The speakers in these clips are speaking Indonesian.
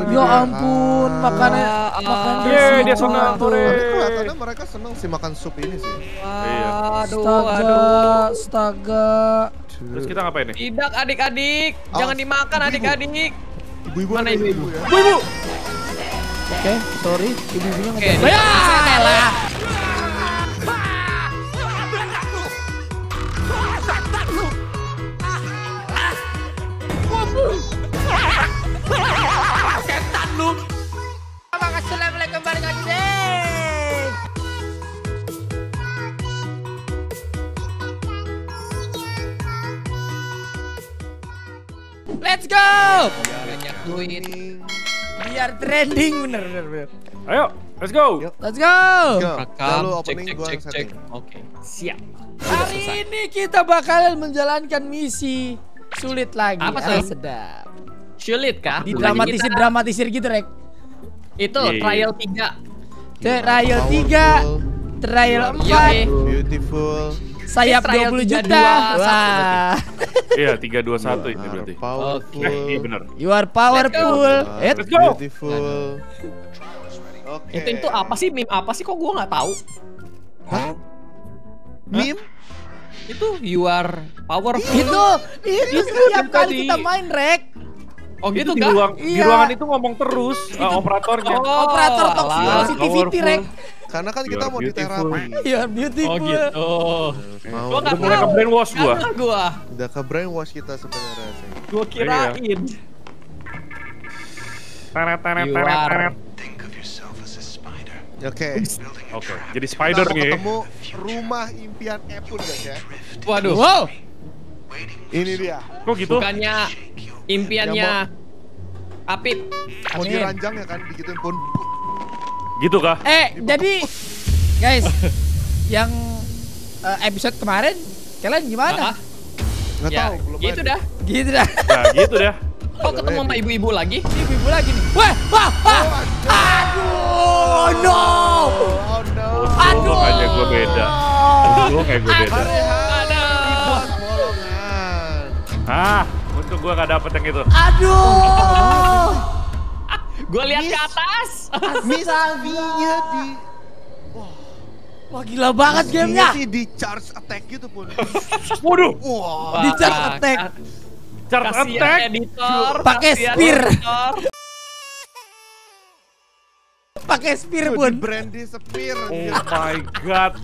Oh, Ya ampun, Ah. makannya Ah, makan ah. situ. dia senang, Tore. Tapi kelihatannya mereka seneng sih makan sup ini sih. Iya. Aduh, Astaga, aduh. astaga. Terus kita ngapain nih? Tidak adik-adik, jangan Awas, dimakan ibu-ibu. adik-adik. Ibu-ibu Mana ibu-ibu? ya. Bu, ibu. Oke, sorry, ibu-ibunya Oke, ngejar. dia Ya, Let's go. Banyak duit. Biar trending bener bener bener. Ayo, let's go. Yuk. Let's go. Rekam, Lalu cek opening cek gua cek cek. setting. Oke, siap. Hari ini kita bakalan menjalankan misi sulit lagi. Apa Ah, tuh? sedap. Sulit kah? Didramatisir Bukannya dramatisir gitu, Rek. Itu Iya, iya. trial 3. Trial 3, trial Iya, 4, iya. Beautiful. Sayap 20 tiga, juta. dua, satu Wah. Iya, 3 2 1 ini You are berarti. Powerful. Iya benar. You are powerful. Eh, Let's go. Beautiful. Oke. Itu itu apa sih meme apa sih kok gua nggak tahu? Hah? Meme? Itu you are powerful. itu itu setiap itu kali kita main, Rek. Oh gitu di ruang di Iya. ruangan itu ngomong terus eh, operatornya. Oh, Operator toxic positivity, Rek. Karena kan kita mau beautiful. diterapi. You are beautiful. Oh gitu. Mau Gua Udah mulai ke brainwash gua. Karena gua. udah ke brainwash kita sebenarnya sih. Gua kirain. Teret teret You teret are- teret. Oke. Oke, jadi spider Kita mau nih. ketemu rumah impian Epun guys ya. Waduh. Wow. Ini dia. Kok gitu? Bukannya impiannya Apip. Mau diranjang ya kan digituin pun. Gitu kah? Eh, jadi guys, yang eh, episode kemarin kalian gimana? Ah, Nggak ya, tahu belum gitu ada. dah. Gitu dah. Nah, gitu deh. Kok ketemu sama ibu-ibu lagi? Ibu-ibu lagi nih. Wah, wah, wah. Aduh, no. Oh no. Aduh. Untung aja gua beda. Untung kayak gue beda. Bolongan. Ah, untung gua gak dapet yang itu. Aduh. Gua lihat ke atas. Miss V-nya di Wah, gila banget gamenya. sih di charge attack gitu pun. Waduh, Wah. Di charge attack. charge attack. editor. Pakai spear. Pakai spear pun. Brandy Spear. Oh my god.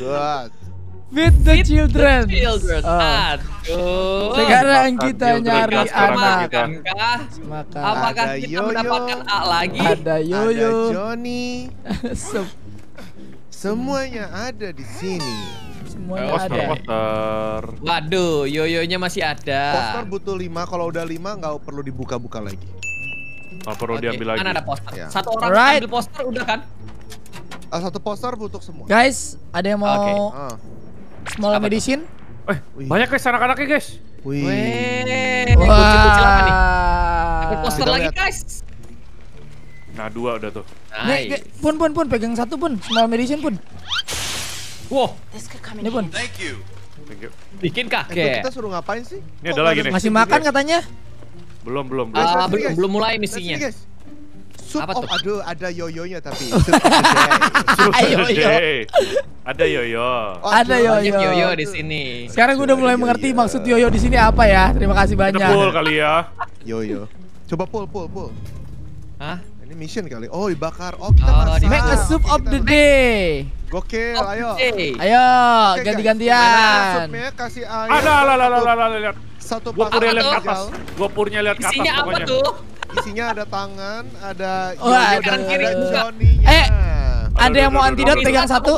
God. Feed the children. Children. Ah. Aduh. Sekarang Makan kita nyari anak. Makankah? Maka Apakah Ada kita yoyo. mendapatkan A lagi? ada Ada yoyo. Johnny. Sem- Semuanya ada di sini. Semuanya Oh, ada. Poster, poster. Waduh, yoyonya masih ada. Poster butuh 5, kalau udah 5 nggak perlu dibuka-buka lagi. Oh, perlu Oke, diambil lagi. Mana ada poster? Ya. Satu orang Alright. ambil poster udah kan? Ah, satu poster untuk semua. Guys, ada yang mau Oke. Ah. Small Apa tuh? medicine? Eh, Wih. banyak guys anak-anaknya guys. Wih. Weh, ini bocil-bocil apa nih? Ada Wah. poster lagi guys. Nah, dua udah tuh. Nih, Nice. pun pun pun pegang satu pun small medicine pun. Wow, Ini pun. Thank you. bikin Eh, itu kakek. kita suruh ngapain sih? Ini Kok ada lagi nih. Masih makan katanya. Belum, belum, Ah, belum guys. belum mulai Let's see, misinya. guys. Soup Apa of, tuh? aduh ada yoyonya tapi. Soup of the day. Ayo, yo. Day. Ada yoyo. Oh, Ada yoyo. Banyak yoyo di sini. Sekarang gue udah mulai mengerti Yoyo. maksud yoyo di sini apa ya. Terima kasih Kita banyak. full kali ya. Yoyo. Coba pull, pull, pull. Hah? Ini mission kali. Oh, dibakar. Oh, kita Oh, masak. Make a soup of the day. Gokil, ayo. Oke. Ayo, ganti-gantian. Supnya kasih air. Ada, lihat. Satu Gua pasang purnya lihat ke atas. Gua purnya lihat ke atas Isinya apa pokoknya. tuh? Isinya ada tangan, ada Wah, yoyo ada kiri. Eh, Ada yang mau antidot pegang satu.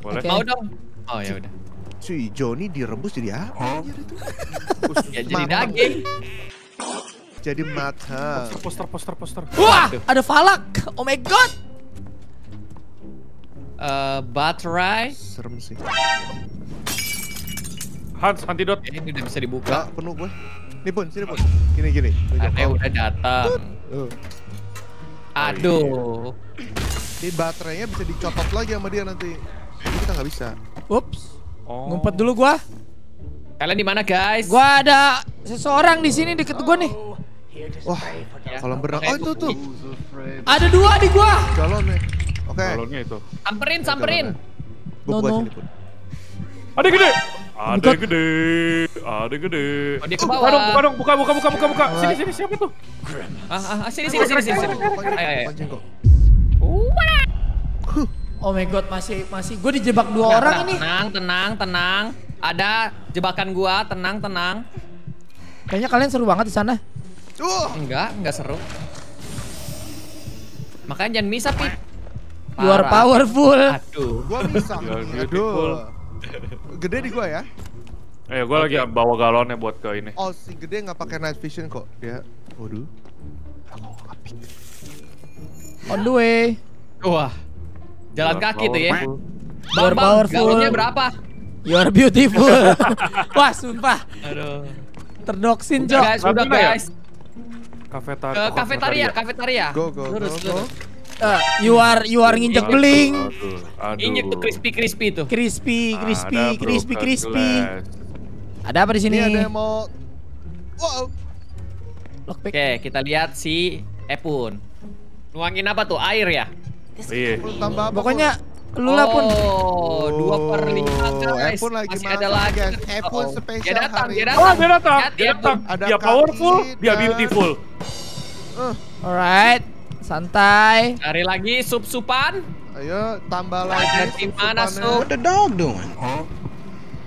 Boleh. Mau dong. Oh ya udah. Cuy, Johnny direbus jadi apa? Ya jadi daging. Jadi matang. Poster, poster, poster. Wah, Waduh. ada falak. Oh my god. Eh, baterai. Serem sih. Hans, antidot. Eh, Ini udah bisa dibuka. penuh gue. Ini pun, sini pun. Gini gini. Ada yang udah datang. Oh. Aduh. Ini baterainya bisa dicopot lagi sama dia nanti. Ini kita nggak bisa. Ups. Oh. Ngumpet dulu gua. Kalian di mana guys? Gua ada seseorang di sini deket gua nih. Wah, kolam berenang. Oh itu tuh, Ada dua di gua. galonnya. Oke. Balonnya itu. Samperin, samperin. No, no. sini pun. Ada gede. Ada gede. Ada gede. Oh, dia ke Buka bawah. dong, buka dong, buka, buka, buka, buka, buka. Sini, sini, siapa tuh? Ah, ah, ah, sini, sini, sini, sini. sini. Ayo, ayo. Oh my god, masih masih gue dijebak dua Tenang, orang ini. Tenang, tenang, tenang. Ada jebakan gua, tenang, tenang. Kayaknya kalian seru banget di sana. Uh, Enggak, enggak seru. Makanya jangan bisa, Pit. You are Parah. powerful. Aduh. gua bisa. Beautiful. Aduh. Gede di gua ya. Eh, gue lagi bawa galonnya buat ke ini. Oh, si gede nggak pakai night vision kok. Dia, waduh. On the way. Wah. Jalan kaki tuh ya. Bang, bang, powerful. galonnya berapa? You are beautiful. Wah, sumpah. Aduh. Terdoksin, Cok. guys, udah ya? guys. Kafetar- Ke kafetaria, kafetaria. Go, go, Lurus, go, go. Eh, you are you are nginjek beling. Ini tuh crispy-crispy tuh. Crispy, crispy, Ada crispy, crispy. glass. Ada apa di Ini sini? ada yang mau. Wow. Lockpick. Oke, kita lihat si Epun. Nuangin apa tuh? Air ya? Iya. Pokoknya lu lah pun. Oh, dua per lima Oh, guys. Epun lagi Masih ada lagi. guys. Epun Oh, spesial Dia datang, hari dia datang. Oh, dia datang. Dia datang. Ada Dia powerful, dia beautiful. Eh, Alright. Santai. Cari lagi sup-supan. ayo tambah Ada lagi. di mana sup? the dog doing?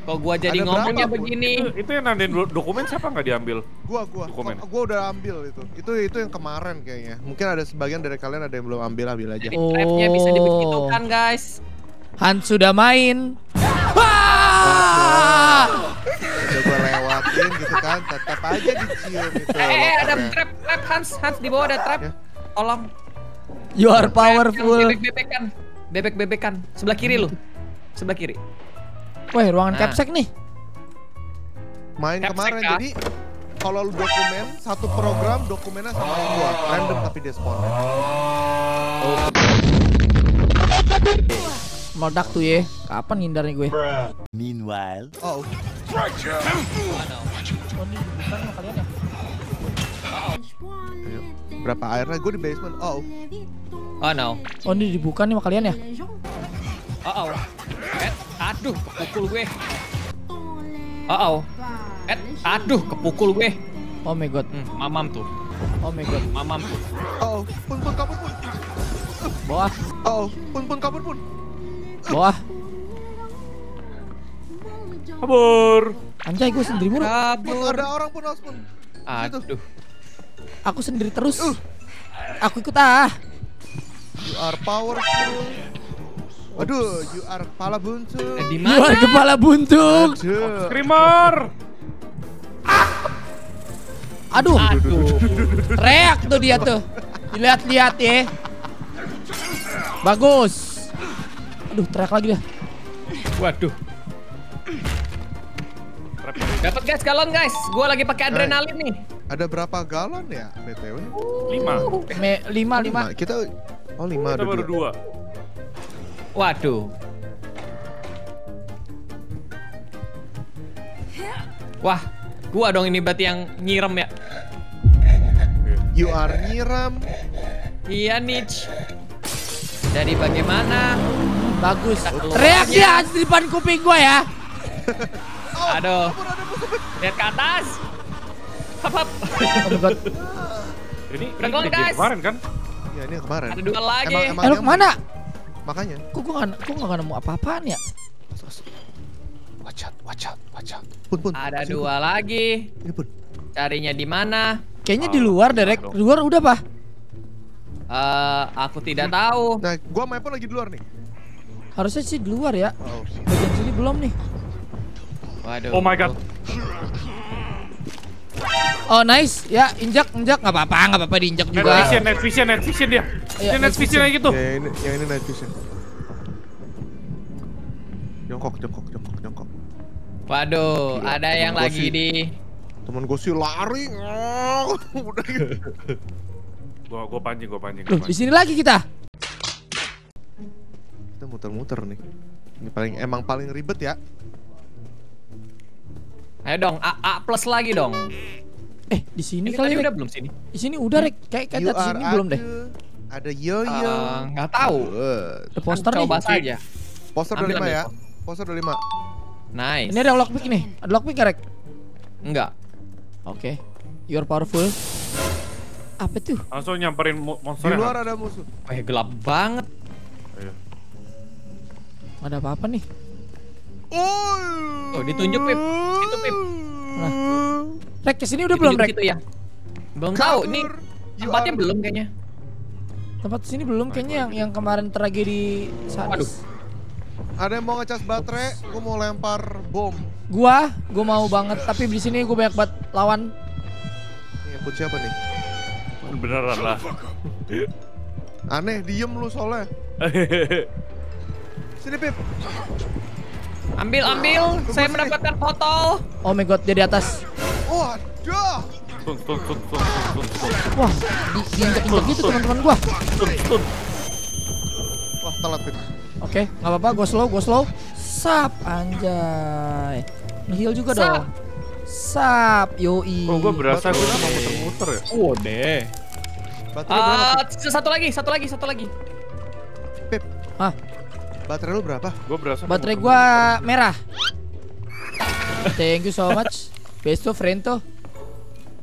Kok gua jadi Ada ngomongnya berapa, begini? Itu, itu yang nandain do- dokumen siapa nggak diambil? Gua, gua, Dokumen. gua, gua udah ambil itu. Itu itu yang kemarin kayaknya. Mungkin ada sebagian dari kalian ada yang belum ambil, ambil aja. Jadi trapnya bisa Oh. dibegitukan guys. Han sudah main. Wah! Udah gua lewatin gitu kan, tetap aja dicium itu. Eh, eh, ada trap, trap Hans, Hans di bawah ada trap. Ya. Tolong. You are powerful. Bebek-bebekan. Bebek-bebekan. Sebelah kiri lu. Sebelah kiri. Wah, ruangan Nah. capsek nih. Main Capsek, kemarin kah? jadi kalau lu dokumen satu program dokumennya sama yang gua random tapi dia spawn Meledak tuh ya. Kapan ngindarnya gue? Meanwhile. oh ayo. Berapa airnya gue di basement oh Oh no. Oh, ini dibuka nih sama kalian ya? Oh oh. Eh, aduh, kepukul gue. Oh oh. Eh, aduh, kepukul gue. Oh my god. Hmm, mamam tuh. Oh my god. Mamam tuh. oh pun pun kabur pun Bawah, oh pun pun kabur pun bawah. Kabur. Anjay, gue sendiri mulu. Kabur. ada orang pun harus pun Aduh. Aku sendiri terus. Aku ikut ah. you are powerful Aduh, you are kepala buntu. Eh, Di You are mana? kepala buntung. Aduh. Screamer. Aduh, Aduh. teriak tuh dia tuh. Dilihat-lihat ya. Bagus. Aduh, teriak lagi dah. Waduh. Dapat guys galon guys. Gua lagi pakai adrenalin nih. Ada berapa galon ya BTW? Lima. Me, lima, lima. Kita Oh, lima Kita ada baru dua. dua. Waduh. Wah, gua dong ini berarti yang nyirem ya. You are nyiram. Iya Nich. Jadi bagaimana? Bagus. dia di depan kuping gua ya. Aduh. Lihat ke atas. Hap hap. Oh my god. Ini Udah ini guys. kemarin kan? Ya ini kemarin. Ada dua lagi. Emang, emang Eh, lu nyaman. ke mana? Makanya. Kok gua gak, gak nemu apa-apaan ya? Watch out, watch out, watch out. Pun pun. Ada sini, dua lagi. Pun. Ini pun. Carinya di mana? Kayaknya Oh, di luar, Derek. dong. Luar udah, Pak. Eh, aku tidak tahu. Nah, gua main pun lagi di luar nih. Harusnya sih di luar ya. Oh. Bagian sini belum nih. Waduh. Oh my god. Oh nice, ya injak injak nggak apa-apa nggak apa-apa diinjak Net juga. vision, net vision, net vision dia. Iya, Dia net net vision kayak gitu. Ya ini, yang ini night vision. Jongkok, jongkok, jongkok, jongkok. Waduh, Gila, ada temen yang gua lagi sih. di Temen gue sih lari. Oh, Udah gitu. Gua gua pancing, gua pancing. Loh, di sini lagi kita. Kita muter-muter nih. Ini paling emang paling ribet ya. Ayo dong, A, A plus lagi dong. Eh, di sini Ini kali udah belum sini? Di sini udah Rek. Kayak kayak di sini are belum deh. Ada Yoyo. Eh, Nggak tahu. Ada poster nih. Coba saja. Poster udah Ambil, lima ambil. ya. Poster udah lima. Nice. Ini ada lockpick nih. Ada lockpick Rek? Enggak. Oke. You're powerful. Apa tuh? Langsung nyamperin mo- Di monster luar ada musuh. Wah, gelap banget. Ayo. Ada apa-apa nih? Oh, Oh, ditunjuk, Pip. Itu, Pip. Rek, ke sini udah belum, Rek? Gitu ya. Belum tahu. Ini tempatnya belum kayaknya. Tempat sini belum kayaknya yang yang kemarin tragedi Waduh. sadis. Ada yang mau ngecas baterai, gua mau lempar bom. Gua, gua mau banget tapi di sini gua banyak banget lawan. Nih, put siapa nih? Beneran lah. Aneh, diem lu soalnya. Sini Pip. Ambil, ambil. Saya mendapatkan botol. Oh my god, dia di atas. Waduh. Wah, di diinjak-injak gitu teman-teman gua. Wah, telat. Oke, nggak apa-apa, gua slow, gua slow. Sap, anjay. Heal juga Sap. dong. Sap, yoi. Oh, gua berasa cuma ya? muter-muter ya. Oh, deh. Ah, satu lagi, satu lagi, satu lagi. Pip? Hah, Baterai lu berapa? Gua berasa baterai gua merah. Thank you so much. Besto friendo.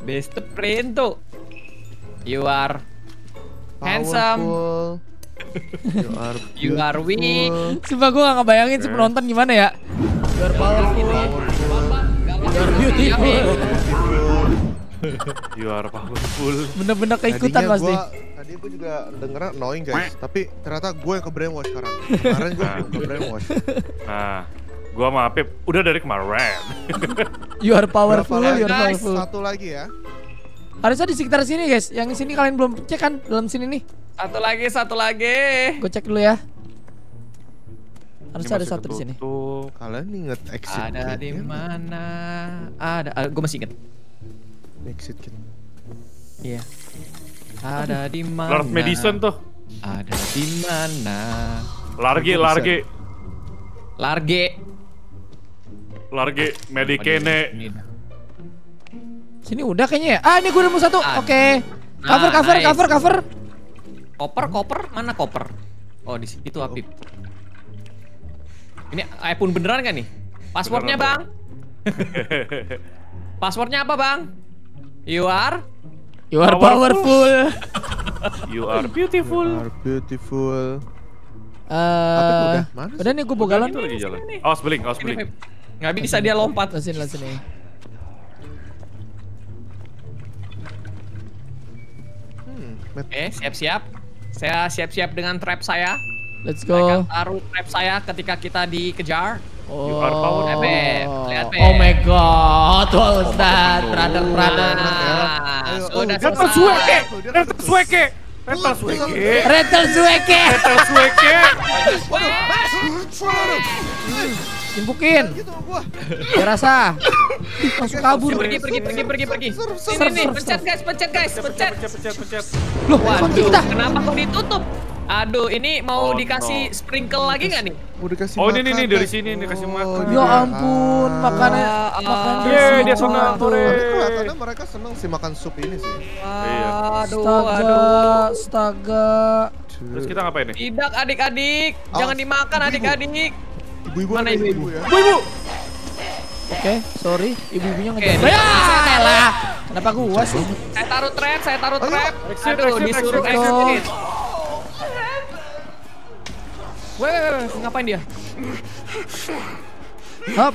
Best friend tuh. You are handsome. Powerful. You are You are weak. beautiful. Sumpah gua gak ngebayangin sih Eh. penonton gimana ya. You're powerful. You're beautiful. You are powerful. Bener-bener keikutan Tadinya pasti. gua, tadi gue juga denger annoying guys, tapi ternyata gue yang ke brainwash sekarang. Kemarin gue belum ke brainwash. Nah, gua sama Apip udah dari kemarin. You are Berapa powerful, you're Guys, powerful. Satu lagi ya. Harusnya di sekitar sini guys. Yang sini kalian belum cek kan dalam sini nih. Satu lagi, satu lagi. Gue cek dulu ya. Harusnya ada satu di sini. Kalian inget exit Ada di mana? Ada, gue masih inget. Exit gate. Iya. Ada di mana? Lord Medicine tuh. Ada di mana? Bisa. large, Large. large, medikene. Sini udah kayaknya ya. Ah ini gue nemu satu. Oke. Cover Nah, cover nice. cover cover. Koper, koper, mana koper? Oh, di situ Apip. Ini iPhone beneran gak nih? Passwordnya bang? Passwordnya apa bang? You are? You are Powerful. powerful. You are beautiful. You are beautiful. Eh, udah? Mana sih? udah nih gue. Itu lagi jalan. Sini nih. Awas beling, awas Ini beling. Pip. Nggak bisa dia lompat. Lah sini lah sini. Hmm, met- Oke, siap-siap. Saya siap-siap dengan trap saya. Let's Saya akan go. taruh trap saya ketika kita dikejar. Oh. are powerful. Lihat, Beb. Lihat, Beb. Oh my god. Wow, Ustaz. Brother, brother. Sudah oh, Rental selesai. sueke, dia rental sueke, rental sueke, Rental Zueke. rental sueke. Timpukin. Gua. Dia rasa. Langsung kabur. Pergi, pergi, pergi, pergi, pergi. Nih, serve, pencet guys, pencet guys, pencet. Pencet, pencet, pencet. Loh, Waduh, kenapa kok ditutup? Aduh, ini mau Oh, dikasih no. sprinkle lagi nggak nih? Mau dikasih Oh, ini, makan, ini, ini, dari sini, ini dikasih Oh, makan. Ya ampun, makannya Ah, makan ah. Yeay, dia semua senang, tuh. Tapi kelihatannya mereka seneng sih makan sup ini sih. Iya. Aduh, aduh. astaga. Terus kita ngapain nih? Tidak adik-adik, jangan dimakan ibu-ibu. adik-adik. Ibu-ibu Mana ibu-ibu? ya. Bu, ibu. Oke, sorry, ibu-ibunya ngejar. nih. Ya, elah. Kenapa gua sih? Saya taruh trap, saya taruh trap. exit, Aduh, disuruh exit, weh, weh, weh, ngapain dia? Hop.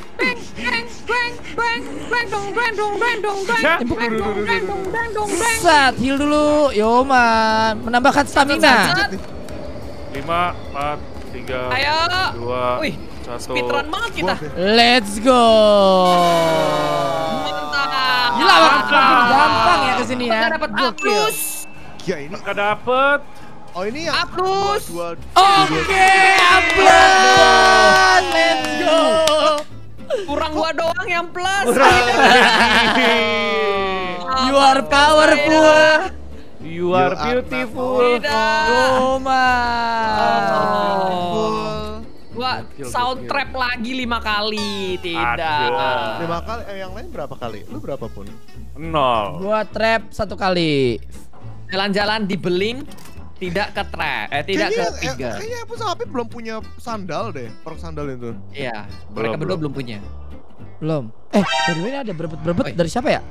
Ya. Sat, heal dulu. Yoman, menambahkan stamina. Lima, empat, tiga, Ayo. dua, Wih, satu. speedrun banget kita. Let's go. Mantap. Gila, makin gampang ya ke sini ya. Kita dapat Gokil. plus. Ya ini. Nggak dapet. Oh ini yang A plus. dua Oke, upload. Let's go. Kurang gua doang yang plus. You are powerful. You are beautiful. Yoman. Oh. Gua sound trap lagi lima kali. Tidak. Lima kali. Eh yang lain berapa kali? Lu berapa pun? Nol. Gua trap satu kali. Jalan-jalan di Beling tidak ke tre, eh tidak ke Kayaknya, tiga. eh, kayaknya Apple sama Apip belum punya sandal deh, perk sandal itu. Iya, Belum, mereka berdua belum. belum punya. Belum. Eh, way ini ada berebet-berebet dari siapa ya?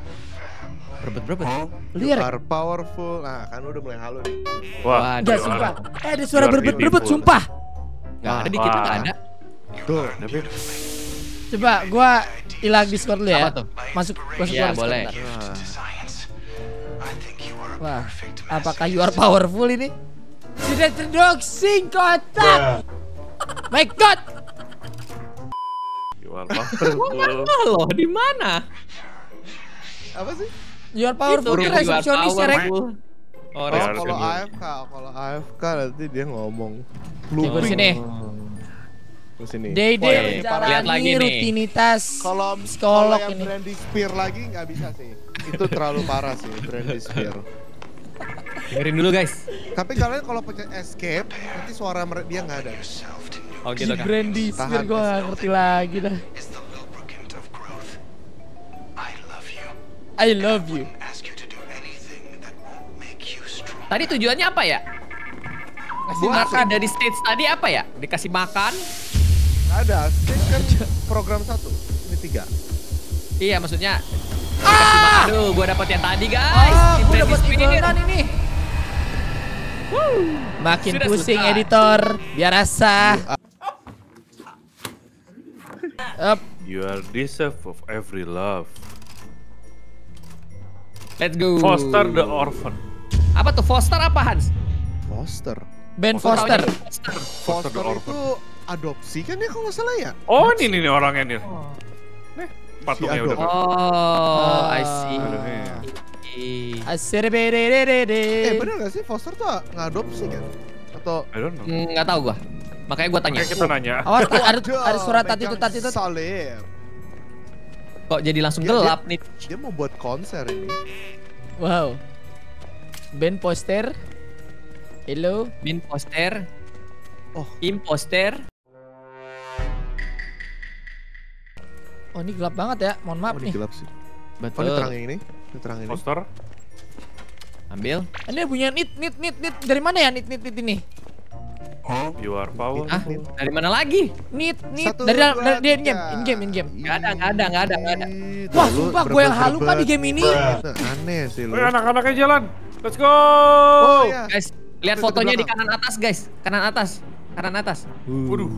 Berbet-berbet. Liar. You are powerful. Nah, kan udah mulai halu nih. Wah, Enggak, Waduh. sumpah. Eh, ada suara berebet-berebet, sumpah. Nggak ada di kita ada. Tuh. Tapi Coba gua hilang Discord dulu ya. Apa tuh? Masuk masuk Iya, keluar boleh. Wah, apakah you are powerful ini? Sudah terdoxing kotak. My God. you are powerful. Halo, di mana? apa sih? You are powerful Itu resepsionis ya, Rek. Oh, kalau AFK, kalau AFK nanti dia ngomong. Di sini. Ke sini. Day day iya. Lihat lagi nih. rutinitas Kalau psikolog kalau yang ini. Brandy Spear lagi nggak bisa sih. Itu terlalu parah sih Brandy Spear. Dengerin dulu guys. Tapi kalian kalau pencet escape, nanti suara dia nggak ada. Oh gitu kan. Brandy. Spear gua gak ngerti lagi dah. I love you. Tadi tujuannya apa ya? Kasih makan dari stage tadi apa ya? Dikasih makan? Ada. Stage kan program satu, ini tiga. Iya maksudnya makan. Aduh, gua dapet yang tadi guys. Ah, di gua Spear. iklan ini. Makin Sudah pusing selesai. editor, biar rasa. Up. You are deserve of every love. Let's go. Foster the orphan. Apa tuh Foster apa Hans? Foster. Ben Foster. Foster. Foster. Foster the orphan. itu adopsi kan ya kalau nggak salah ya? Oh ini nih orangnya nih. Nih patungnya Si udah. Oh, I see. Aduh, nih. Asir bededede. Eh bener nggak sih Foster tuh ngadopsi kan? Atau I don't know. Hmm, Nggak tahu gua. Makanya gua tanya. Oke kita nanya. Awas ta- ada ada suara tadi itu tadi itu. Salir. Kok jadi langsung Dia- gelap nih? Dia mau buat konser ini. Wow. Ben poster. Hello. Min poster. Oh. Imposter. Oh ini gelap banget ya. Mohon maaf Oh, ini nih. gelap sih. Oh, Betul. ini terang yang ini. Ini terang ini. Foster. Ambil. Ini punya nit nit nit nit dari mana ya nit nit nit ini? You are powerful. Ah, dari mana lagi? Nit nit Satu, dari dalam dua, dari in game in game in game. Nggak ada, nggak ada, nggak ada, nggak ada. Wah, lu sumpah, gua yang halu, Pak, di game ini. Aneh sih lu. Woi anak-anaknya jalan. Let's go. Oh iya. Guys, lihat fotonya di kanan atas, guys. Kanan atas. Kanan atas. Waduh.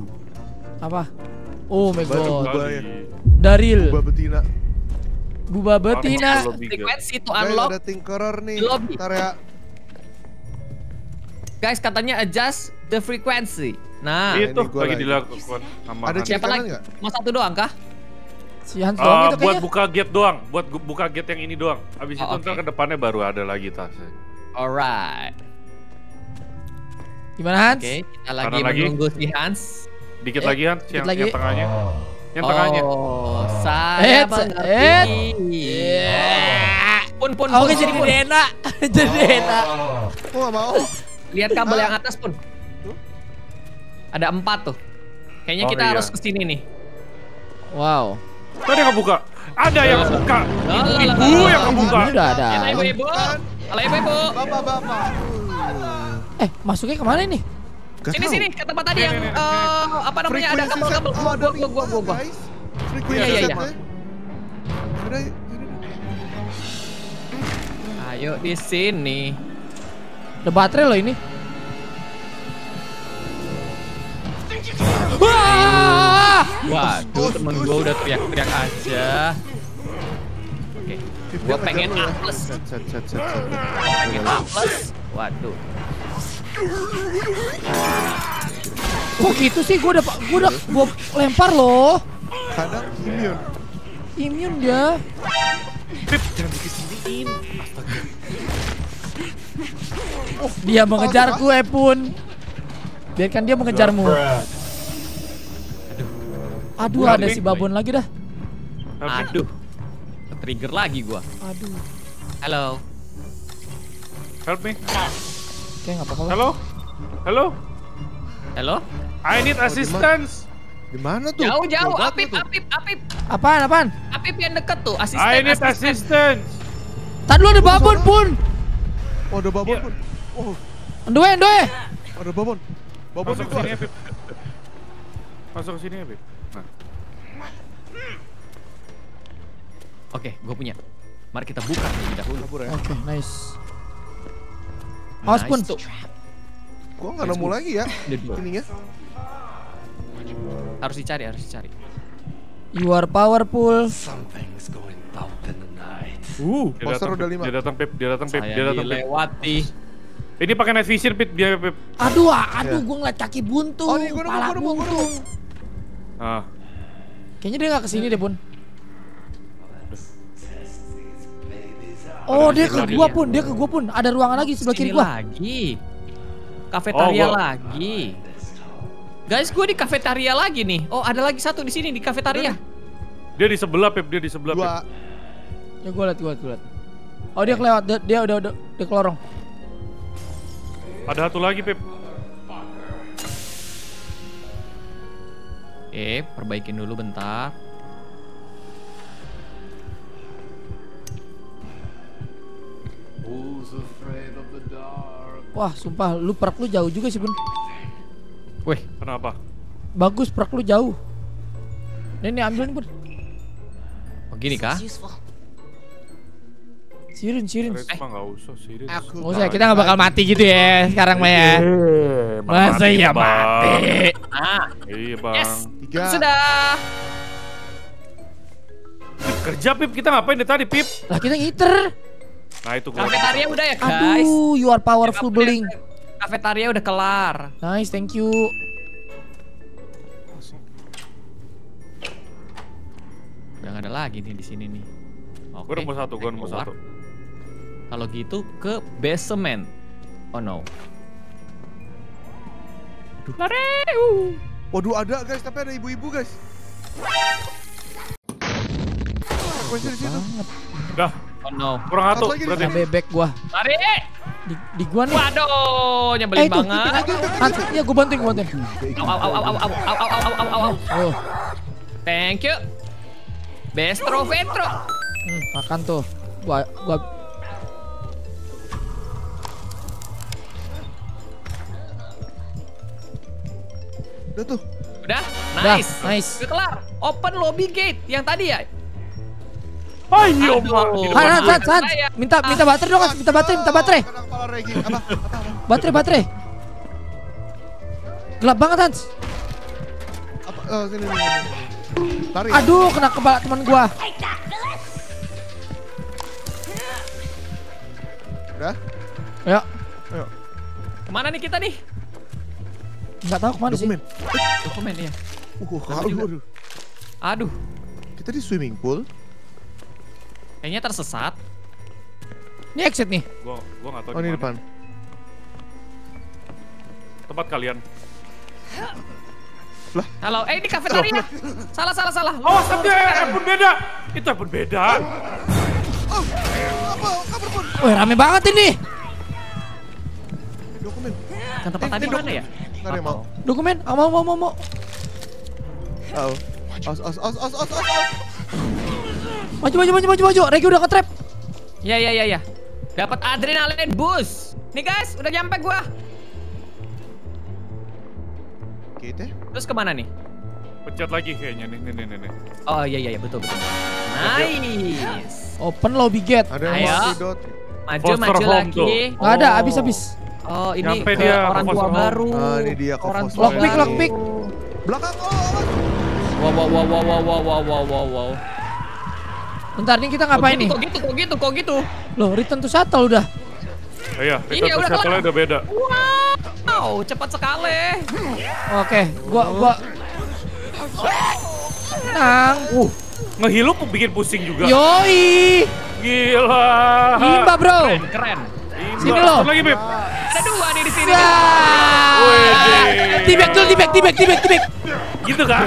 Apa? Oh my god. Daril. Buba betina. Buba betina. Lebih Frequency to Guys, unlock. ada Tinkerer nih. Lobby. Ntar ya. Guys, katanya adjust the frequency. Nah, Itu ini gua lagi dilakukan sama Ada siapa lagi? Mau satu doang kah? Si Hans doang itu buat kayaknya. buka gate doang, buat buka gate yang ini doang. Abis Oh, itu ntar oke. ke depannya baru ada lagi tasnya. Alright. Gimana Hans? Oke, kita lagi Kanan lagi. menunggu si Hans. Dikit Eh, lagi Hans, dikit yang, lagi. yang tengahnya. Yang tengahnya. Oh, saya Eh, mengerti. eh. Oh. Pun, pun, Oke jadi pun. Dena. jadi Dena. Gua nggak mau. Lihat kabel yang atas pun. Ada empat tuh. Kayaknya Oh, kita iya. harus ke sini nih. Wow. Tadi yang buka. Ada yang buka. Lalalala. Ibu yang kebuka. Ini udah ada. Halo ibu-ibu. Halo ibu-ibu. Bapak-bapak. Eh, masuknya ke mana ini? Gak Sini tahu. sini ke tempat tadi yang eh, apa namanya ada kabel-kabel. Gua gua gua gua gua. gua. Frekuensi Iya, iya, iya. Ada. Ayo di sini. Ada baterai loh ini. Wah! Waduh, temen gua udah teriak-teriak aja. Oke. Dia Gua pengen. A plus. Pengen A plus. Waduh. Kok gitu sih? Gua udah gua udah gua lempar loh. Kadang immune. Immune dia. Pip, jangan dikesiniin. Dia mengejarku, Epun. Biarkan dia mengejarmu. Aduh, ada si babon lagi dah. Aduh. Trigger lagi gua. Aduh. Halo. Help me. Oke, nggak apa-apa. Hello? Hello? Halo? I need assistance. Di mana tuh? Jauh jauh. Apip, tuh. Apip, Apip. Apaan, apaan? Apip yang deket tuh. I Asisten, need asisten. assistance. Tadi lu ada babon pun. Oh, ada babon Iya. pun. Oh, Endoe, endoe. ada babon. Babon Masuk sini ya, gua. Pip. Masuk ke sini ya, Pip. Nah, Oke, gue punya. Mari kita buka terlebih dahulu. Oke, nice. Awas pun. Nice tuh. Gua nggak nemu lagi ya. Dua. Ininya. Harus dicari, harus dicari. You are powerful. Something's going bump in the night. Uh, dia Poster datang, udah Pip. lima. Dia datang, Pip. Dia datang, Pip. Dia datang, Pip. dilewati. Ini pakai night vision, Pip. Biar, Pip. Aduh, ah, aduh, Ya. gua ngeliat kaki buntung, Oh, nih, gua nemu, pala buntung. Ah, Kayaknya dia nggak ke sini deh pun. Oh, dia ke gua pun, dia ke gua pun. Ada ruangan lagi sebelah kiri gua. lagi. Kafetaria Oh, gua- lagi. Guys, gue di kafetaria lagi nih. Oh, ada lagi satu di sini di kafetaria. dia di sebelah, Pip. Dia di sebelah, Pip. Dua. Ya gua liat, gua liat, gua liat. Oh, dia kelewat. Dia, dia udah udah dia ke lorong. Ada satu lagi, Pip. Oke, perbaikin dulu bentar. Wah, sumpah lu perak lu jauh juga sih, Bun. Wih, Kenapa? Bagus perak lu jauh. Nih, nih ambil nih, Bun. oh gini kah? Sirin, sirin. Red mah usah. Aku Nggak usah, kita nggak bakal mati gitu ya sekarang mah ya. Eh, Masa iya Bang? mati? Ah, Iya, Bang. yes. Tiga. Sudah. Kerja, Pip. Kita ngapain dari tadi, Pip? Lah kita ngiter. Nah, itu gua. Kafetaria udah ya, guys. Aduh, you are powerful beling. Kafetaria udah kelar. Nice, thank you. Udah nggak ada lagi nih di sini nih. Oke. Gua nemu satu, gua nemu keluar. satu. Kalau gitu ke basement. Oh no. Lari. uh. Waduh, ada guys, tapi ada ibu-ibu guys. Masih di situ. Dah, Oh no. kurang satu berarti. Nah, bebek gua. Lari. Di, di gua nih. Waduh, nyebelin Eh, itu, banget. Nanti, ya gua bantuin, gua bantuin. Au au au au au au au au au au au au. Oh, Thank you. Bestro Vetro. hmm, makan tuh. Gua, gua Udah tuh. Udah? Udah, Nice. nice. Udah kelar. Open lobby gate yang tadi ya. Ayo, Han, Han, Han, minta minta baterai dong, minta baterai, minta baterai. Baterai, baterai. Gelap banget, Hans. Eh, ya? Aduh, kena kepala teman gua. Udah? Ayo. Ayo. Ke mana nih kita nih? Enggak tahu ke mana Dokumen. sih. Dokumen. Dokumen ya. Uh, aduh. Aduh. Kita di swimming pool kayaknya tersesat. Ini exit nih. Gua gua enggak tahu Oh, di ini depan. Tempat kalian. Halo, eh ini kafetaria. Salah, salah, salah. Awas nanti pun beda. Itu pun beda. Oh, apa? Kabur pun. Wih, rame banget ini. Dokumen. Kan tempat tadi mana ya? Ntar ya mau. Dokumen, ah, mau, mau, mau, mau. Oh. Os, os, os, os, os, os, os. Maju, maju, maju, maju, maju. Regi udah nge-trap. Ya, ya, ya, ya. Dapat adrenalin boost. Nih guys, udah nyampe gua. Oke, teh. Terus ke mana nih? Pencet lagi kayaknya nih, nih, nih, nih. nih. Oh iya iya iya, betul betul. Nice. Open lobby gate. Ada yang Ayo. Maju Foster maju lagi. tuh. Ada, Oh. habis, habis. Oh ini Nyampe ke dia, orang tua baru. Ah, ini dia ke orang tua. Lockpick, baru. lockpick. Belakang. Oh, wow wow wow wow wow wow wow wow. Bentar, nih kita ngapain Kok nih? gitu, Kok gitu kok gitu kok gitu? Loh, return to shuttle udah. Oh, iya, Iya, itu udah shuttle udah beda. Wow, cepat sekali. Oke, gua, gua. Tenang. Uh, ngehilup bikin pusing juga. Yoi. Gila. Imba, bro. Keren keren. Imba. Sini lo. Satu lagi, Beb. Ada dua nih di sini. Tibek dulu, tibek, tibek, tibek, tibek. Gitu kan?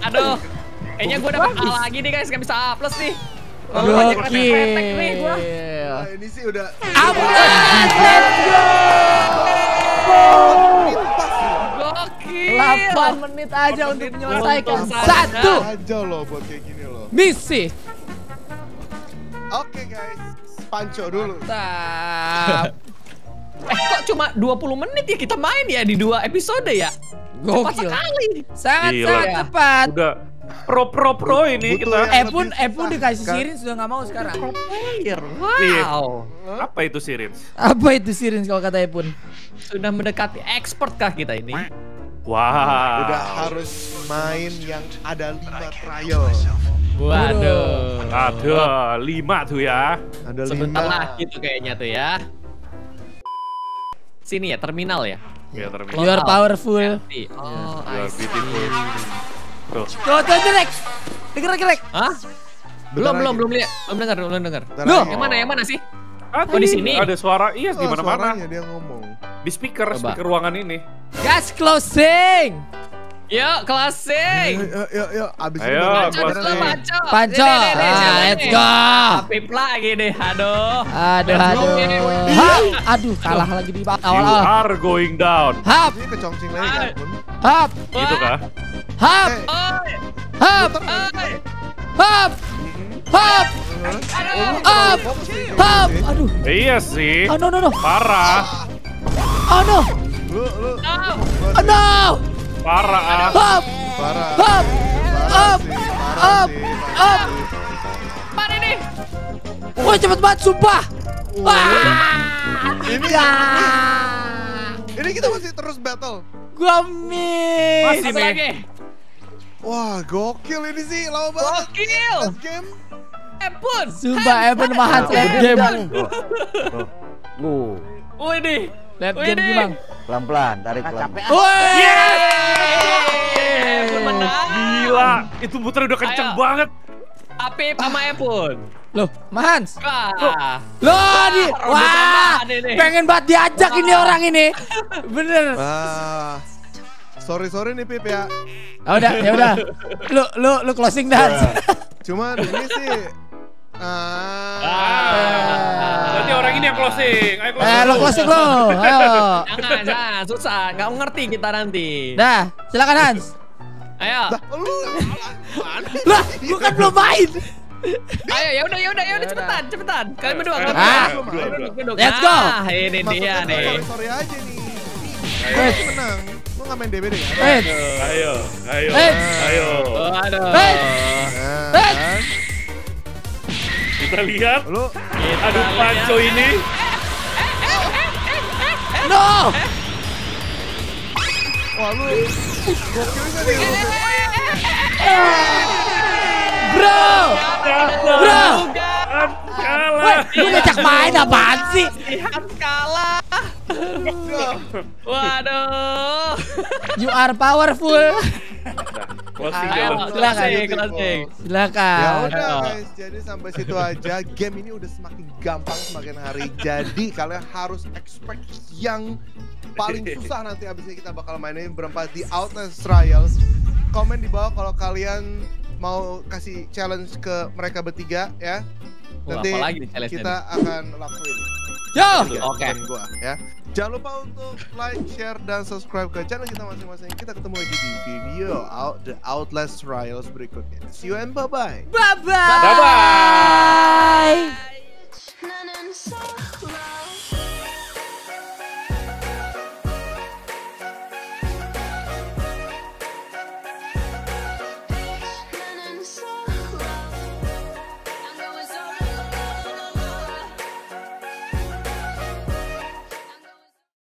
Aduh. Kayaknya gue dapet A lagi nih guys, gak bisa A plus nih. Oh, Gokil. nih gua. Nah, ini sih udah. Ambulans, let's go. Gokil. 8 menit aja untuk menyelesaikan satu Aja loh buat kayak gini loh. misi. Oke guys, Panco dulu. Mantap. Eh kok cuma 20 menit ya kita main ya di dua episode ya? Cepat Gokil. sekali. Sangat sangat cepat. Udah pro pro pro ini Butuh kita. Eh pun eh pun dikasih sirin sudah nggak mau sekarang. Player. Iya. Wow. Apa itu Sirins? Apa itu sirin kalau kata Epun? Sudah mendekati expert kah kita ini? Wow. Udah harus main yang ada lima trial. Waduh. Ada lima tuh ya. Ada Sebentar lima. lagi tuh kayaknya tuh ya. Sini ya, terminal ya? Ya terminal. You are powerful. Iya. Oh, You I are see. beautiful. Tuh. Tuh tuh jelek. Dengar jelek. Hah? Belum, belum, belum lihat. Belum dengar, belum dengar. Loh. Yang mana, yang mana sih? Ada Oh, di sini. Ada suara. Iya di Oh, mana-mana. suaranya dia ngomong. Di speaker, Coba. speaker ruangan ini. Gas closing. Yuk, closing. Yuk, yuk, yuk. Abis Ayo, ini baru Panco dulu. Panco. Panco. Nih, nih, nih, Ah, let's go. Apip lagi deh, aduh. Aduh aduh. Hap. Aduh kalah lagi di You awal-awal. are going down. Hap. Ini kecongcing lagi kan? Hap. Gitu kah? Hap. Hap. oi. Hap. Hap. Hap. Hap. Aduh. Iya sih. Oh no no no. Parah. Oh no. Lu, lu. Oh, no. Parah. ah. Hap. Parah. Up. Up. sih, Up. parah sih. mana nih? Wah cepet banget sumpah. Wah. Ini, Ya. ini kita masih terus battle. Gua miss. Masih lagi. Wah, gokil ini sih, lama banget. Gokil. Last game. Epun. Sumpah Evan mahat late game. Lu Wih nih. Late Wih, game nih. gimang. pelan-pelan tarik pelan. Epun menang. Gila. Itu putra udah kenceng Ayo. banget. Apip sama Epun. Loh, Mahans. Wah. Loh, di wah. tambahan ini. Pengen banget diajak ini orang ini. Bener. Ah. Sorry sorry nih Pip ya. Ah, udah, ya udah. Lu lu lu closing dance. Cuman ini sih Ah. ah. Berarti orang ini yang closing. Ayo closing. Eh, lu closing lu. Ayo. Jangan, jangan. Susah. Nggak ngerti kita nanti. Dah, silakan Hans. Ayo. Lah, lu Lah, gua kan belum main. Ayo, ya udah, ya udah, ya udah cepetan, cepetan. Kalian berdua, kalian Ah. berdua. Dua, dua, dua. Duduk. Let's go. Nah, ini dia nih. sorry sorry aja nih. Lu menang. Lu nggak main DBD kan? Eh, Ayo, ayo, Eh. ayo. Waduh. Eh. Nah, kan? Kita lihat. Lu Aduh, Panco ini. no. wah lu gokil lu. Bro. Bro. Kan kalah. lu ngajak main apaan sih? Lihat kalah. Waduh. You are powerful. Closing silakan. closing, closing. Ya Silakan. udah guys, jadi sampai situ aja. Game ini udah semakin gampang semakin hari. Jadi kalian harus expect yang paling susah nanti abisnya kita bakal mainin berempat di Outlast Trials. Komen di bawah kalau kalian mau kasih challenge ke mereka bertiga ya. Nanti kita akan lakuin. Yo. Oke. bukan gua ya. Jangan lupa untuk like, share, dan subscribe ke channel kita masing-masing. Kita ketemu lagi di video out the Outlast Trials berikutnya. See you and bye bye. Bye bye. Bye-bye.